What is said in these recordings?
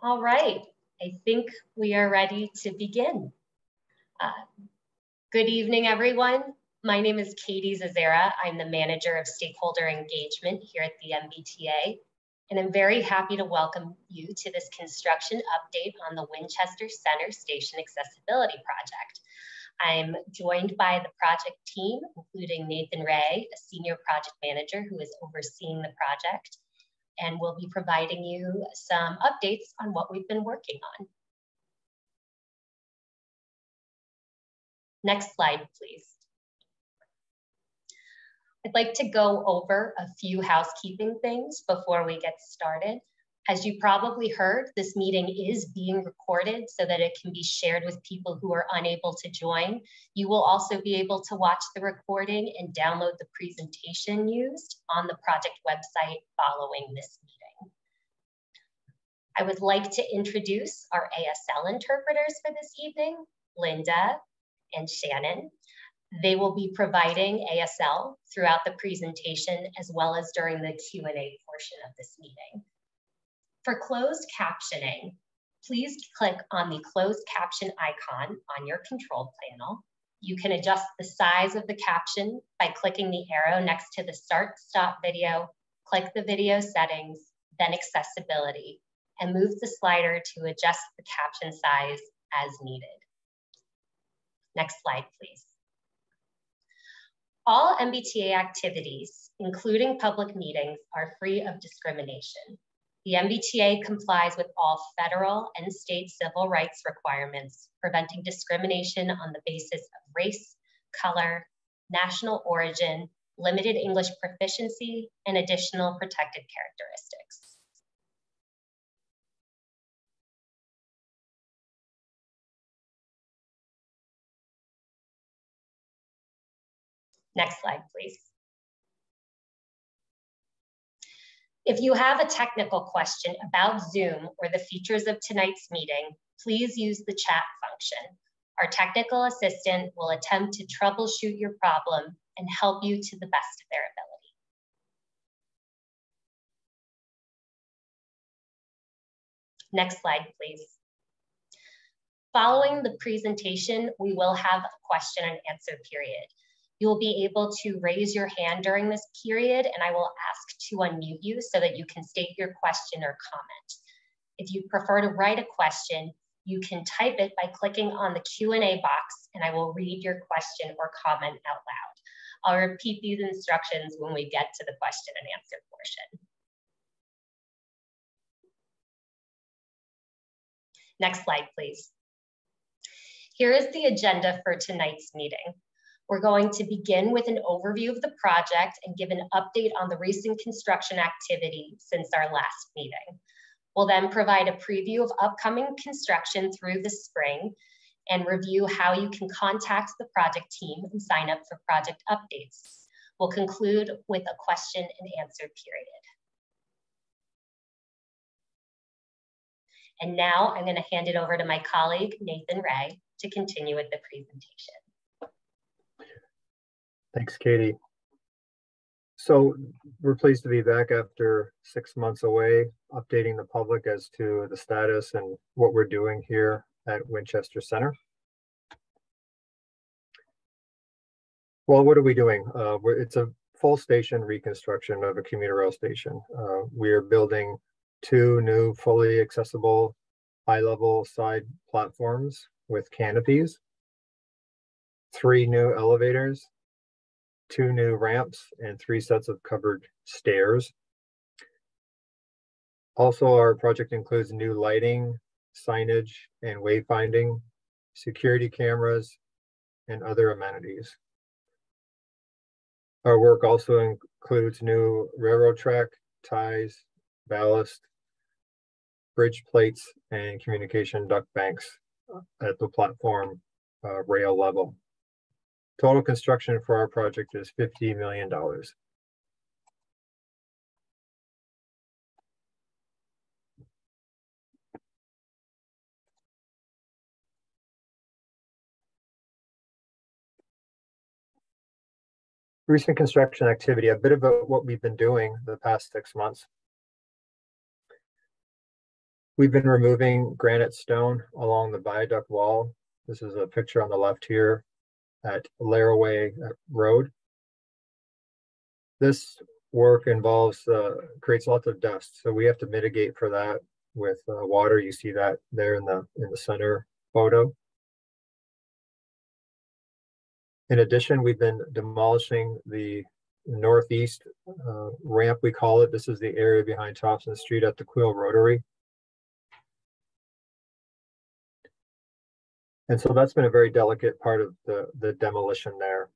All right, I think we are ready to begin. Uh, good evening, everyone. My name is Katie Zazera. I'm the manager of stakeholder engagement here at the MBTA, and I'm very happy to welcome you to this construction update on the Winchester Center Station Accessibility Project. I'm joined by the project team, including Nathan Ray, a senior project manager who is overseeing the project, and we'll be providing you some updates on what we've been working on. Next slide, please. I'd like to go over a few housekeeping things before we get started. As you probably heard, this meeting is being recorded so that it can be shared with people who are unable to join. You will also be able to watch the recording and download the presentation used on the project website following this meeting. I would like to introduce our ASL interpreters for this evening, Linda and Shannon. They will be providing ASL throughout the presentation as well as during the Q&A portion of this meeting. For closed captioning, please click on the closed caption icon on your control panel. You can adjust the size of the caption by clicking the arrow next to the start stop video, click the video settings, then accessibility, and move the slider to adjust the caption size as needed. Next slide, please. All MBTA activities, including public meetings, are free of discrimination. The MBTA complies with all federal and state civil rights requirements, preventing discrimination on the basis of race, color, national origin, limited English proficiency, and additional protected characteristics. Next slide, please. If you have a technical question about Zoom or the features of tonight's meeting, please use the chat function. Our technical assistant will attempt to troubleshoot your problem and help you to the best of their ability. Next slide, please. Following the presentation, we will have a question and answer period. You'll be able to raise your hand during this period and I will ask to unmute you so that you can state your question or comment. If you prefer to write a question, you can type it by clicking on the Q&A box and I will read your question or comment out loud. I'll repeat these instructions when we get to the question and answer portion. Next slide, please. Here is the agenda for tonight's meeting. We're going to begin with an overview of the project and give an update on the recent construction activity since our last meeting. We'll then provide a preview of upcoming construction through the spring and review how you can contact the project team and sign up for project updates. We'll conclude with a question and answer period. And now I'm gonna hand it over to my colleague, Nathan Ray, to continue with the presentation. Thanks, Katie. So we're pleased to be back after six months away, updating the public as to the status and what we're doing here at Winchester Center. Well, what are we doing? Uh, it's a full station reconstruction of a commuter rail station. Uh, we are building two new fully accessible high-level side platforms with canopies, three new elevators, two new ramps and three sets of covered stairs. Also, our project includes new lighting, signage, and wayfinding, security cameras, and other amenities. Our work also includes new railroad track, ties, ballast, bridge plates, and communication duct banks at the platform uh, rail level. Total construction for our project is $50 million. Recent construction activity, a bit about what we've been doing the past six months. We've been removing granite stone along the viaduct wall. This is a picture on the left here at Laraway Road. This work involves, uh, creates lots of dust, so we have to mitigate for that with uh, water. You see that there in the in the center photo. In addition, we've been demolishing the northeast uh, ramp, we call it. This is the area behind Thompson Street at the Quill Rotary. And so that's been a very delicate part of the, the demolition there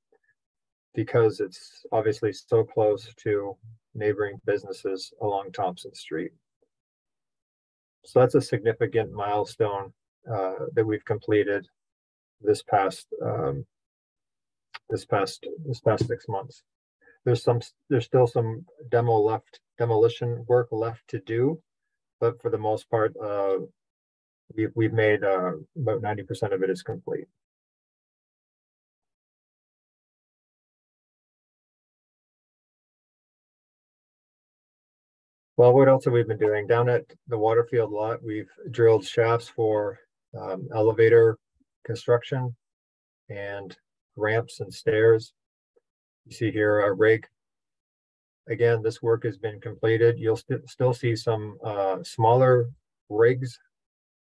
because it's obviously so close to neighboring businesses along Thompson Street. So that's a significant milestone uh, that we've completed this past um, this past this past six months. There's some there's still some demo left demolition work left to do, but for the most part, uh, we've we've made uh, about ninety percent of it is complete. Well, what else have we been doing? Down at the Waterfield lot, we've drilled shafts for um, elevator construction and ramps and stairs. You see here a rig. Again, this work has been completed. You'll st still see some uh, smaller rigs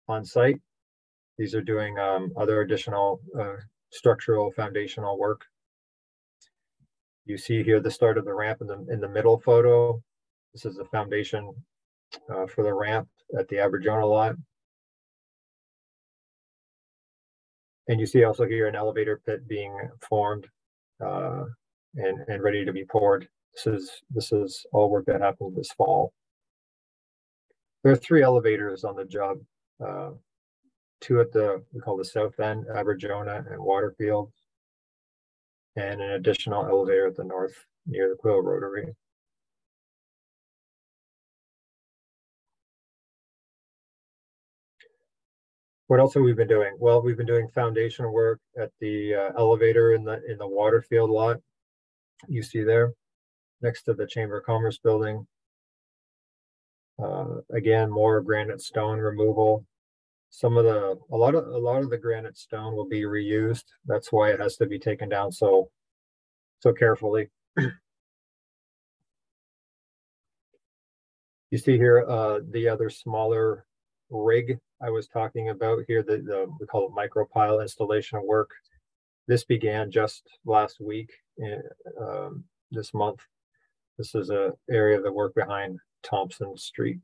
on site. These are doing um, other additional uh, structural foundational work. You see here the start of the ramp in the in the middle photo. This is the foundation uh, for the ramp at the Aberjona lot. And you see also here an elevator pit being formed uh, and, and ready to be poured. This is, this is all work that happened this fall. There are three elevators on the job. Uh, two at the, we call the south end, Aberjona and Waterfield, and an additional elevator at the north near the Quill Rotary. What else have we been doing? Well, we've been doing foundation work at the uh, elevator in the in the Waterfield lot. You see there, next to the Chamber of Commerce building. Uh, again, more granite stone removal. Some of the a lot of a lot of the granite stone will be reused. That's why it has to be taken down so so carefully. you see here uh, the other smaller rig I was talking about here, the, the we call it micropile installation work. This began just last week, in, um, this month. This is a area of the work behind Thompson Street.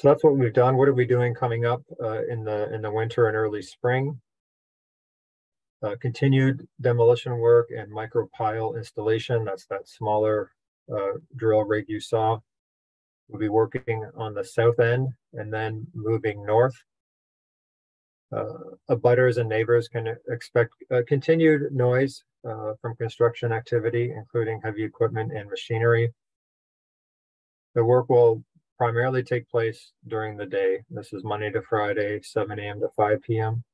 So that's what we've done. What are we doing coming up uh, in the in the winter and early spring? Uh, continued demolition work and micropile installation. That's that smaller uh, drill rig you saw. We'll be working on the south end and then moving north. Uh, abutters and neighbors can expect continued noise uh, from construction activity, including heavy equipment and machinery. The work will primarily take place during the day. This is Monday to Friday, 7 a.m. to 5 p.m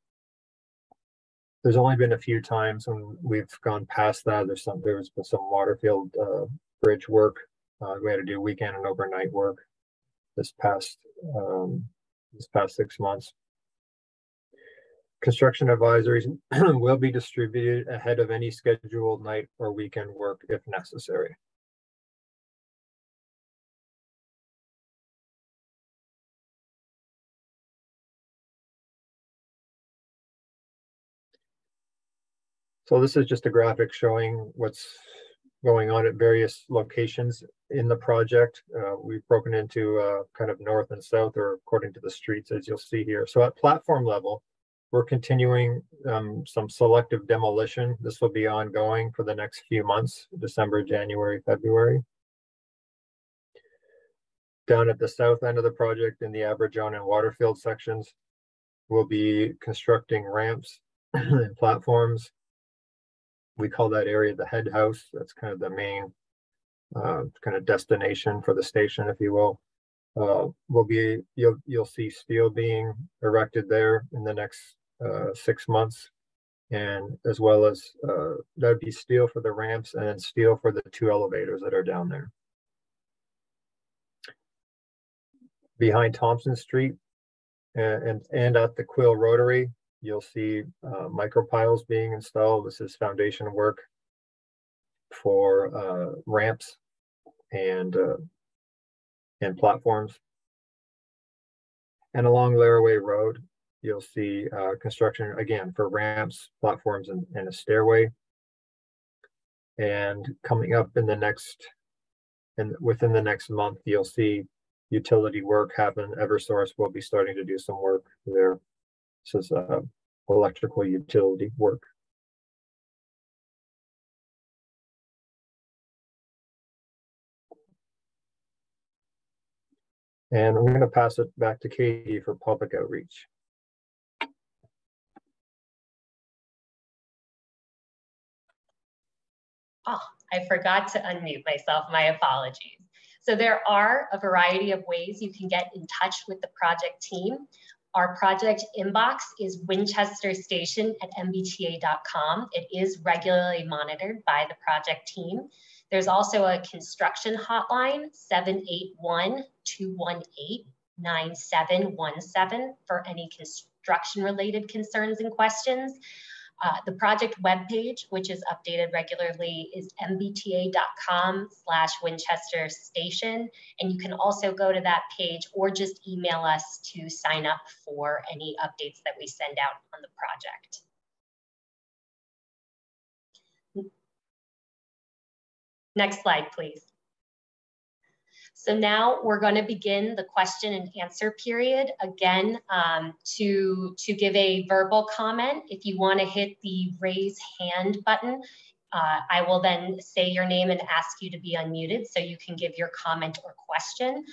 there's only been a few times when we've gone past that. There's some there's been some Waterfield uh, bridge work. Uh, we had to do weekend and overnight work this past um, this past six months. Construction advisories will be distributed ahead of any scheduled night or weekend work if necessary. So this is just a graphic showing what's going on at various locations in the project. Uh, we've broken into uh, kind of north and south or according to the streets as you'll see here. So at platform level, we're continuing um, some selective demolition. This will be ongoing for the next few months, December, January, February. Down at the south end of the project in the Aberjona and Waterfield sections, we'll be constructing ramps and platforms we call that area the head house. That's kind of the main uh, kind of destination for the station, if you will. Uh, will be you'll you'll see steel being erected there in the next uh, six months. and as well as uh, that would be steel for the ramps and then steel for the two elevators that are down there. Behind Thompson Street and, and, and at the Quill Rotary, you'll see uh, micropiles being installed. This is foundation work for uh, ramps and uh, and platforms. And along Laraway Road, you'll see uh, construction again for ramps, platforms, and, and a stairway. And coming up in the next, and within the next month, you'll see utility work happen. Eversource will be starting to do some work there. This is uh, electrical utility work. And I'm going to pass it back to Katie for public outreach. Oh, I forgot to unmute myself. My apologies. So there are a variety of ways you can get in touch with the project team. Our project inbox is Winchester Station at mbta.com. It is regularly monitored by the project team. There's also a construction hotline, 781-218-9717 for any construction related concerns and questions. Uh, the project webpage, which is updated regularly, is mbta.com slash Winchester Station. And you can also go to that page or just email us to sign up for any updates that we send out on the project. Next slide, please. So now we're going to begin the question and answer period. Again, um, to, to give a verbal comment, if you want to hit the raise hand button, uh, I will then say your name and ask you to be unmuted so you can give your comment or question.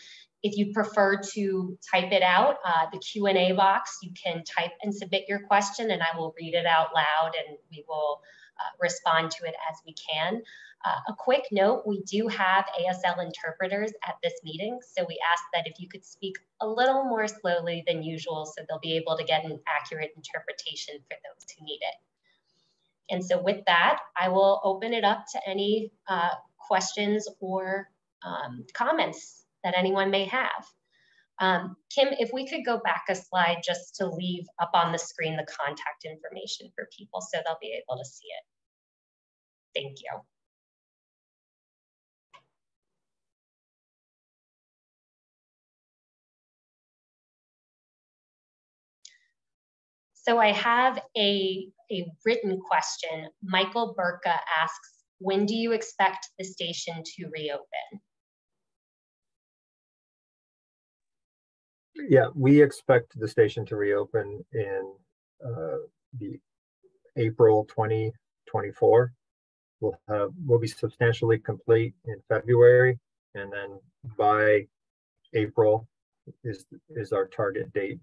If you prefer to type it out, uh, the Q&A box, you can type and submit your question and I will read it out loud and we will uh, respond to it as we can. Uh, a quick note, we do have ASL interpreters at this meeting, so we ask that if you could speak a little more slowly than usual so they'll be able to get an accurate interpretation for those who need it. And so with that, I will open it up to any uh, questions or um, comments that anyone may have. Um, Kim, if we could go back a slide just to leave up on the screen the contact information for people so they'll be able to see it. Thank you. So I have a, a written question. Michael Burka asks, when do you expect the station to reopen? Yeah, we expect the station to reopen in uh, the April 2024. We'll have we'll be substantially complete in February, and then by April is is our target date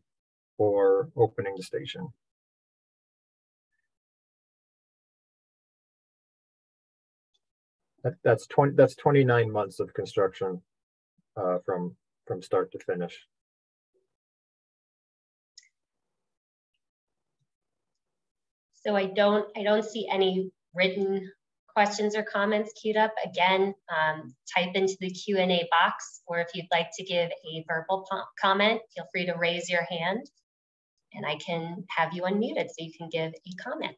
for opening the station. That, that's 20 that's 29 months of construction uh, from from start to finish. So I don't I don't see any written questions or comments queued up. Again, um, type into the Q&A box, or if you'd like to give a verbal comment, feel free to raise your hand and I can have you unmuted so you can give a comment.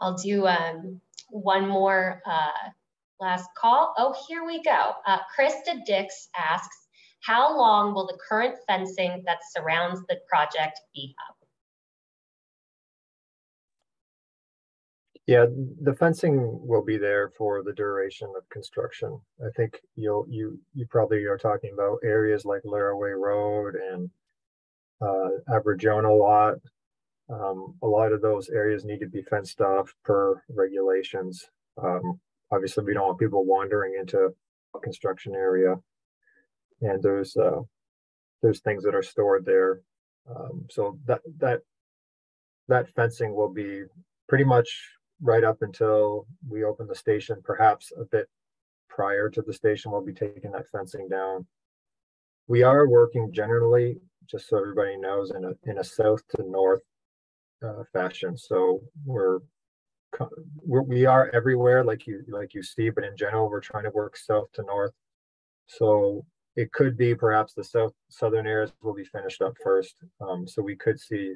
I'll do um, one more uh, last call. Oh, here we go. Uh, Krista Dix asks, how long will the current fencing that surrounds the project be up? Yeah, the fencing will be there for the duration of construction. I think you'll you you probably are talking about areas like Laraway Road and uh, lot Um, a lot of those areas need to be fenced off per regulations. Um, obviously, we don't want people wandering into a construction area. And there's uh, there's things that are stored there. Um, so that that that fencing will be pretty much right up until we open the station, perhaps a bit prior to the station, we'll be taking that fencing down. We are working generally, just so everybody knows, in a in a south to north uh, fashion. So we're, we're we are everywhere, like you like you see, but in general, we're trying to work south to north. So it could be perhaps the south southern areas will be finished up first. Um, so we could see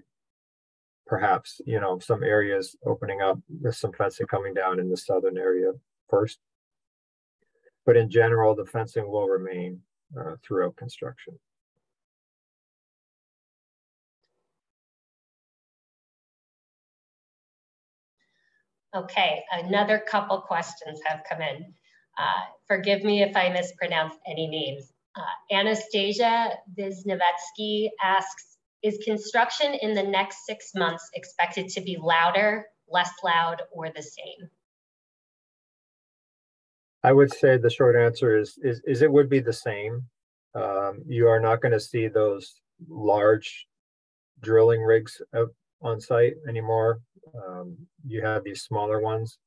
perhaps you know some areas opening up with some fencing coming down in the southern area first. But in general, the fencing will remain uh, throughout construction. Okay, another couple questions have come in. Uh, forgive me if I mispronounce any names. Uh, Anastasia Visnevetsky asks, is construction in the next six months expected to be louder, less loud, or the same? I would say the short answer is is, is it would be the same. Um, you are not going to see those large drilling rigs out on site anymore. Um, you have these smaller ones.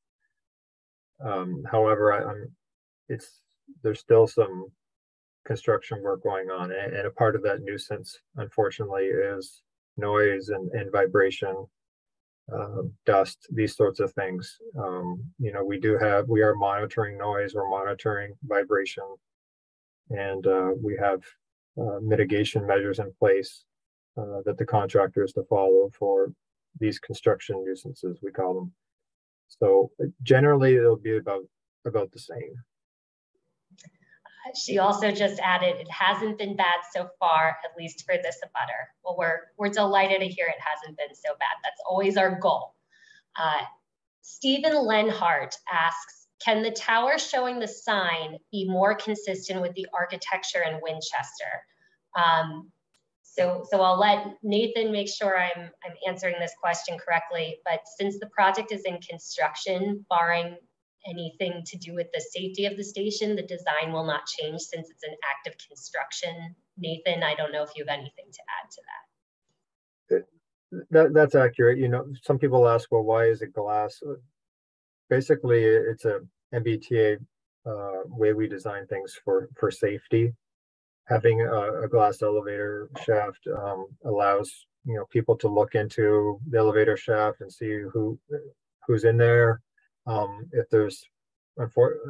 Um, however, I, am it's there's still some construction work going on, and, and, a part of that nuisance, unfortunately, is noise and, and vibration, uh, dust, these sorts of things. Um, you know, we do have we are monitoring noise, we're monitoring vibration, and uh, we have uh, mitigation measures in place uh, that the contractor is to follow for these construction nuisances, we call them. So generally, it'll be about about the same. She also just added, it hasn't been bad so far, at least for this abutter. Well, we're, we're delighted to hear it hasn't been so bad. That's always our goal. Uh, Stephen Lenhart asks, can the tower showing the sign be more consistent with the architecture in Winchester? Um, so, so I'll let Nathan make sure I'm, I'm answering this question correctly. But since the project is in construction, barring anything to do with the safety of the station, the design will not change since it's an active construction. Nathan, I don't know if you have anything to add to that. That, that's accurate. You know, some people ask, well, why is it glass? Basically, it's a MBTA uh, way we design things for for safety having a, a glass elevator shaft um, allows you know people to look into the elevator shaft and see who who's in there. Um, if there's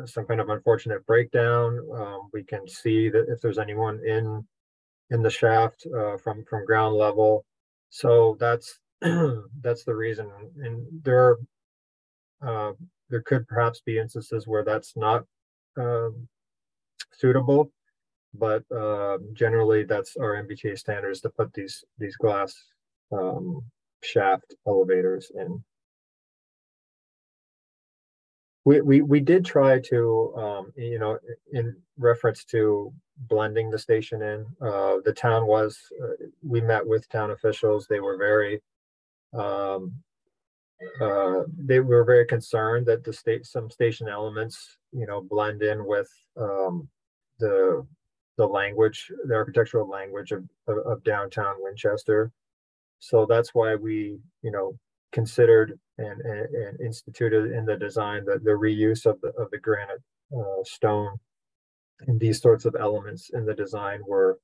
some kind of unfortunate breakdown, um, we can see that if there's anyone in in the shaft uh, from from ground level. So that's that's the reason. And there are uh, there could perhaps be instances where that's not uh, suitable but uh, generally that's our MBTA standards to put these these glass um, shaft elevators in. We, we, we did try to, um, you know, in reference to blending the station in, uh, the town was, uh, we met with town officials. They were very, um, uh, they were very concerned that the state, some station elements, you know, blend in with um, the the language, the architectural language of, of, of downtown Winchester. So that's why we, you know, considered and, and, and instituted in the design the, the reuse of the, of the granite uh, stone and these sorts of elements in the design were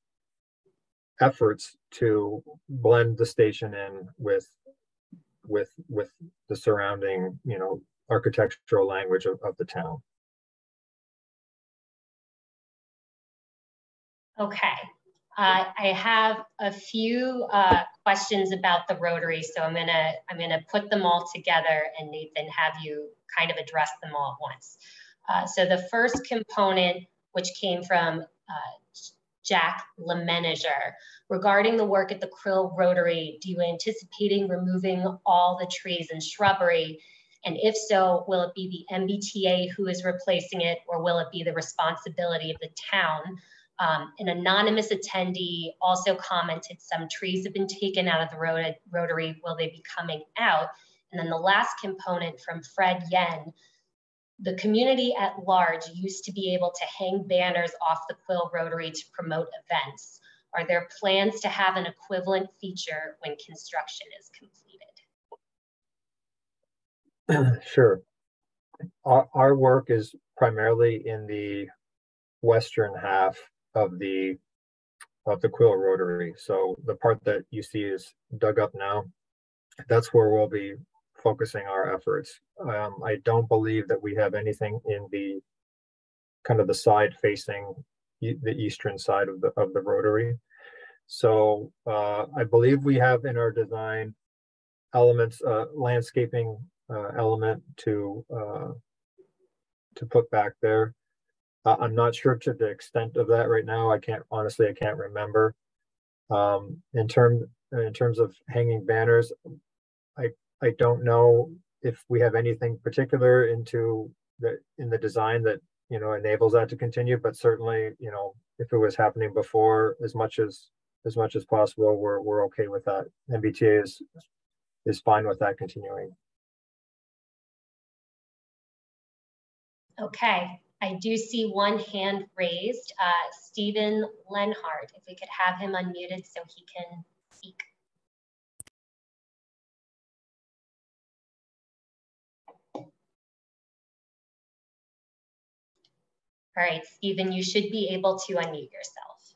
efforts to blend the station in with with with the surrounding you know architectural language of, of the town Okay. Uh, I have a few uh, questions about the Rotary, so I'm gonna I'm gonna put them all together and Nathan have you kind of address them all at once. Uh, so the first component, which came from uh, Jack Lemenager, regarding the work at the Quill Rotary, do you anticipating removing all the trees and shrubbery? And if so, will it be the MBTA who is replacing it, or will it be the responsibility of the town? Um, an anonymous attendee also commented some trees have been taken out of the rot rotary. Will they be coming out? And then the last component from Fred Yen, the community at large used to be able to hang banners off the Quill Rotary to promote events. Are there plans to have an equivalent feature when construction is completed? Sure. Our, our work is primarily in the western half of the of the Quill Rotary. So the part that you see is dug up now, that's where we'll be focusing our efforts. Um, I don't believe that we have anything in the kind of the side facing the eastern side of the of the Rotary. So uh, I believe we have in our design elements, uh, landscaping uh, element to uh, to put back there. Uh, I'm not sure to the extent of that right now. I can't honestly, I can't remember. Um, in terms in terms of hanging banners, I I don't know if we have anything particular into the in the design that you know enables that to continue. But certainly, you know, if it was happening before, as much as as much as possible, we're we're okay with that. MBTA is is fine with that continuing. Okay, I do see one hand raised. Uh, Stephen Lenhart, if we could have him unmuted so he can speak. All right, Stephen, you should be able to unmute yourself.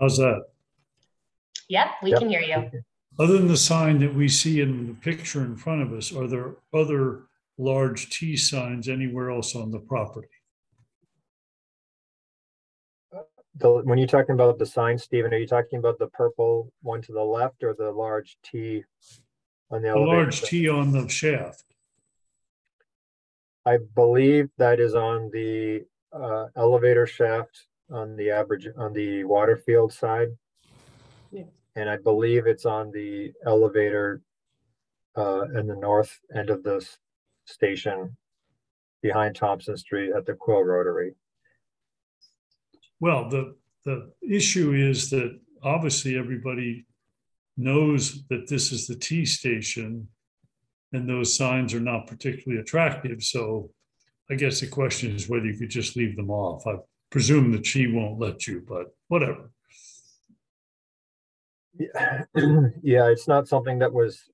How's that? Yep, we yep. can hear you. Other than the sign that we see in the picture in front of us, are there other large T signs anywhere else on the property? The, when you're talking about the sign, Stephen, are you talking about the purple one to the left or the large T on the, elevator? the large T on the shaft? I believe that is on the uh, elevator shaft on the average on the Waterfield side. Yeah. And I believe it's on the elevator uh, in the north end of the station behind Thompson Street at the Quill Rotary. Well, the the issue is that obviously everybody knows that this is the T station and those signs are not particularly attractive. So I guess the question is whether you could just leave them off. I presume that she won't let you, but whatever. Yeah, yeah it's not something that was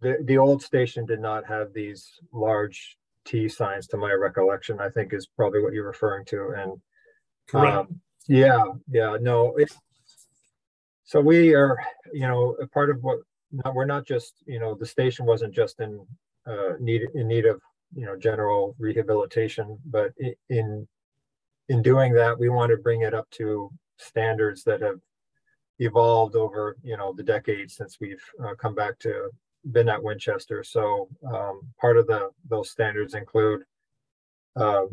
the the old station did not have these large T signs to my recollection, I think is probably what you're referring to. And um, yeah, yeah, no, it's so we are, you know, a part of what we're not just, you know, the station wasn't just in uh, need in need of, you know, general rehabilitation, but in in doing that, we want to bring it up to standards that have evolved over, you know, the decades since we've uh, come back to been at Winchester. So um, part of the those standards include uh,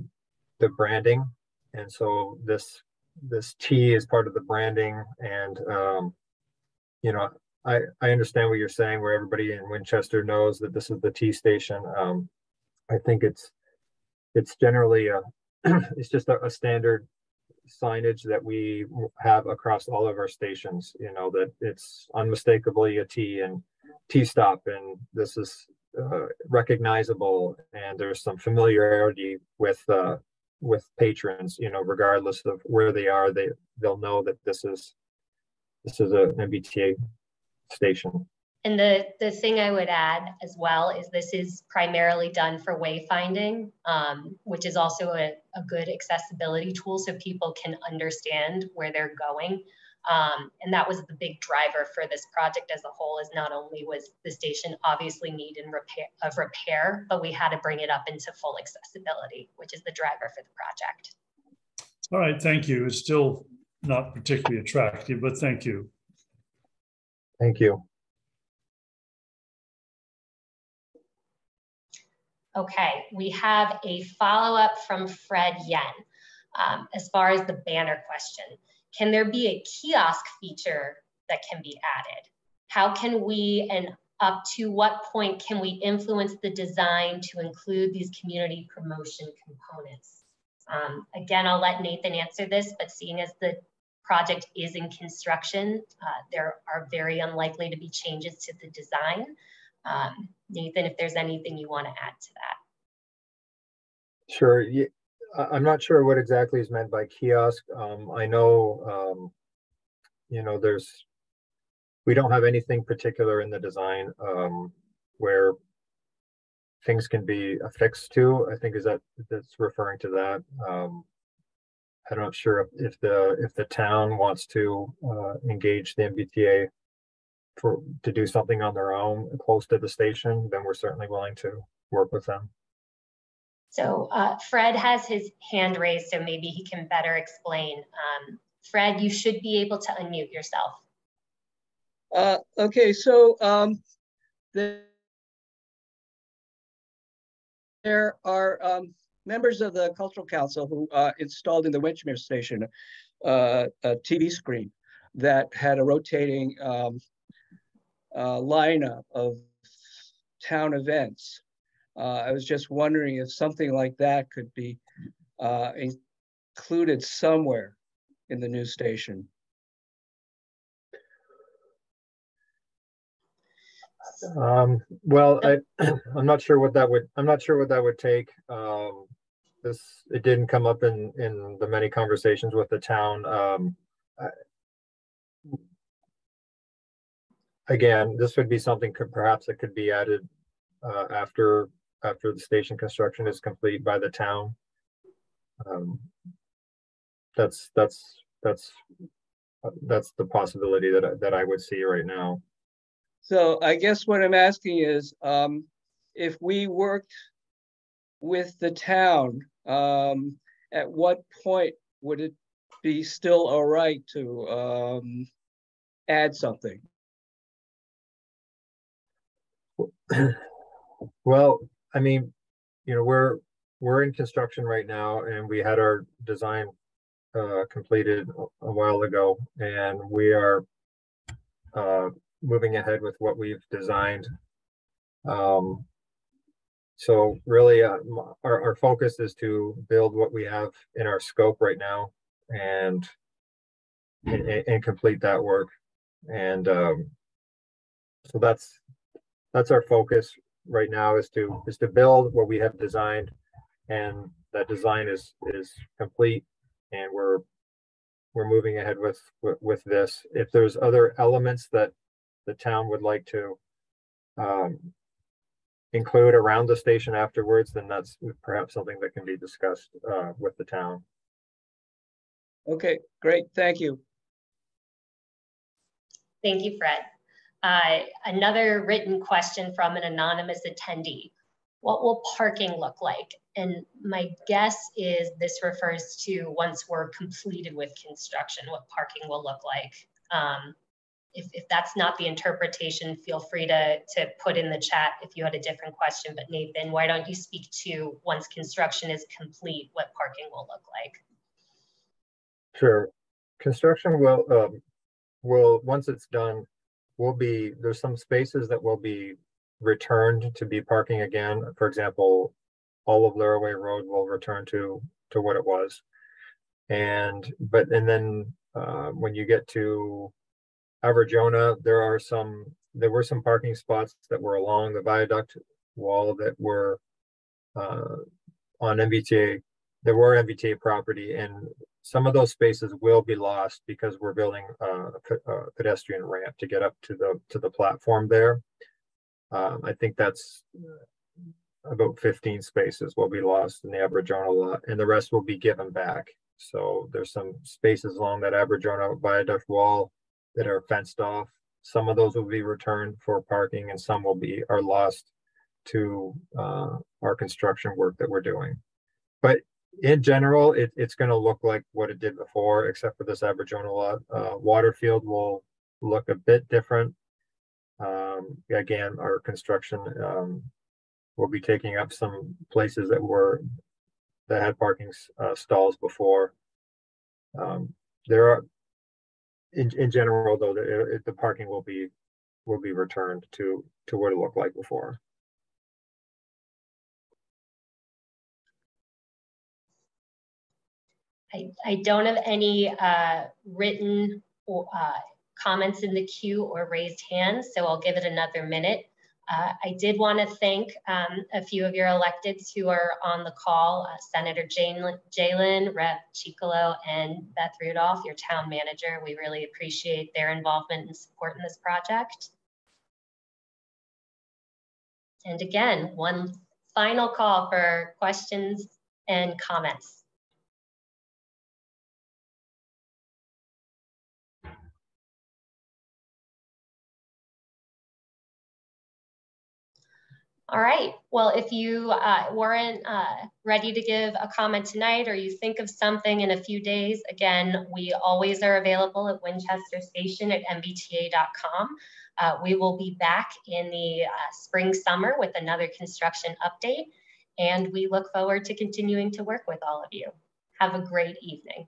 the branding, and so this this T is part of the branding. And um, you know, I I understand what you're saying, where everybody in Winchester knows that this is the T station. Um, I think it's it's generally a it's just a, a standard signage that we have across all of our stations you know that it's unmistakably a t and t-stop and this is uh, recognizable and there's some familiarity with uh, with patrons you know regardless of where they are they they'll know that this is this is a mbta station and the, the thing I would add as well is this is primarily done for wayfinding, um, which is also a, a, good accessibility tool so people can understand where they're going. Um, and that was the big driver for this project as a whole is not only was the station obviously need in repair of repair, but we had to bring it up into full accessibility, which is the driver for the project. All right, thank you. It's still not particularly attractive, but thank you. Thank you. Okay, we have a follow-up from Fred Yen um, as far as the banner question. Can there be a kiosk feature that can be added? How can we and up to what point can we influence the design to include these community promotion components? Um, again, I'll let Nathan answer this, but seeing as the project is in construction, uh, there are very unlikely to be changes to the design. Um, Nathan, if there's anything you want to add to that. Sure. I'm not sure what exactly is meant by kiosk. Um, I know, um, you know, there's, we don't have anything particular in the design, um, where things can be affixed to. I think is that, that's referring to that. Um, I'm not sure if- if the, if the town wants to, uh, engage the MBTA for, to do something on their own close to the station, then we're certainly willing to work with them. So uh, Fred has his hand raised, so maybe he can better explain. Um, Fred, you should be able to unmute yourself. Uh, okay, so, um, the- there are, um, members of the cultural council who, uh, installed in the Wedgemere station, uh, a TV screen that had a rotating, um, uh, lineup of town events. Uh, I was just wondering if something like that could be, uh, included somewhere in the new station. Um, well, I, I'm not sure what that would, I'm not sure what that would take. Um, this, it didn't come up in, in the many conversations with the town. Um, I- Again, this would be something could, perhaps that could be added, uh, after, after the station construction is complete by the town. Um, That's, that's, that's, that's the possibility that, I- that I would see right now. So I guess what I'm asking is, um, if we worked with the town, um, at what point would it be still all right to, um, add something? Well, I mean, you know, we're, we're in construction right now and we had our design uh, completed a- while ago and we are uh, moving ahead with what we've designed. Um, so really, uh, our, our focus is to build what we have in our scope right now and and, and- and complete that work. And um, so that's, that's our focus right now is to, is to build what we have designed. And that design is, is complete and we're, we're moving ahead with, with, with this. If there's other elements that the town would like to um, include around the station afterwards, then that's perhaps something that can be discussed uh, with the town. Okay, great, thank you. Thank you, Fred. Uh, another written question from an anonymous attendee. What will parking look like? And my guess is this refers to once we're completed with construction, what parking will look like. Um, if, if that's not the interpretation, feel free to, to put in the chat if you had a different question. But Nathan, why don't you speak to once construction is complete, what parking will look like? Sure. Construction will, um, will, once it's done, will be, there's some spaces that will be returned to be parking again. For example, all of Laraway Road will return to, to what it was. And, but, and then, uh, when you get to Aberjona, there are some, there were some parking spots that were along the viaduct wall that were, uh, on MBTA, there were MBTA property and some of those spaces will be lost because we're building a a pedestrian ramp to get up to the, to the platform there. Um, I think that's uh, about fifteen spaces will be lost in the Aberjona lot and the rest will be given back. So there's some spaces along that Aberjona viaduct wall that are fenced off. Some of those will be returned for parking and some will be, are lost to uh, our construction work that we're doing. But in general, it, it's gonna look like what it did before, except for this lot. Uh, Waterfield will look a bit different. Um, again, our construction, um, will be taking up some places that were, that had parking, uh, stalls before. Um, there are, in, in general, though, the, the parking will be, will be returned to, to what it looked like before. I, I don't have any uh, written or, uh, comments in the queue or raised hands, so I'll give it another minute. Uh, I did want to thank um, a few of your electeds who are on the call, uh, Senator Jalen, Rep. Ciccolo, and Beth Rudolph, your town manager. We really appreciate their involvement and support in this project. And again, one final call for questions and comments. All right. Well, if you uh, weren't uh, ready to give a comment tonight or you think of something in a few days, again, we always are available at Winchester Station at MBTA.com. Uh, we will be back in the uh, spring summer with another construction update, and we look forward to continuing to work with all of you. Have a great evening.